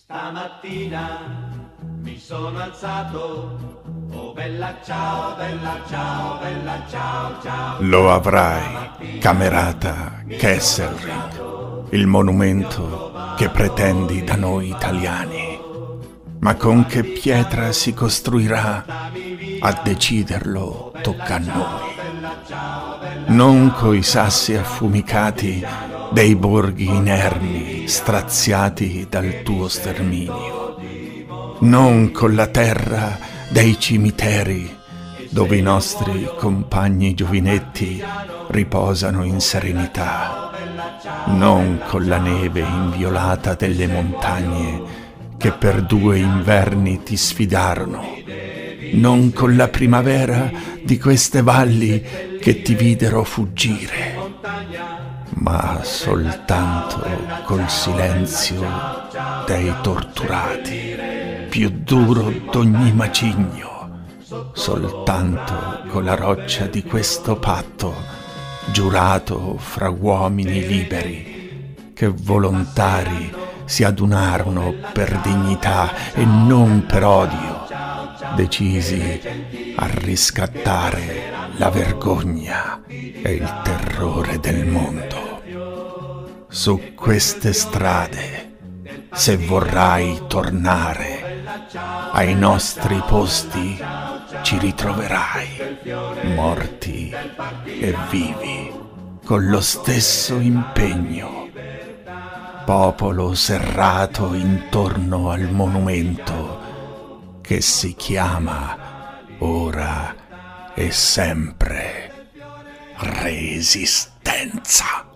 Stamattina mi sono alzato, oh bella ciao, bella ciao, bella ciao, ciao. Lo avrai, camerata Kesselring, il monumento che pretendi da noi italiani. Ma con che pietra si costruirà? A deciderlo tocca a noi. Non coi sassi affumicati dei borghi inermi straziati dal tuo sterminio, non con la terra dei cimiteri dove i nostri compagni giovinetti riposano in serenità, non con la neve inviolata delle montagne che per due inverni ti sfidarono, non con la primavera di queste valli che ti videro fuggire ma soltanto col silenzio dei torturati, più duro d'ogni macigno, soltanto con la roccia di questo patto, giurato fra uomini liberi, che volontari si adunarono per dignità e non per odio, decisi a riscattare la vergogna e il terrore del mondo su queste strade, se vorrai tornare ai nostri posti, ci ritroverai, morti e vivi, con lo stesso impegno. Popolo serrato intorno al monumento che si chiama ora e sempre Resistenza.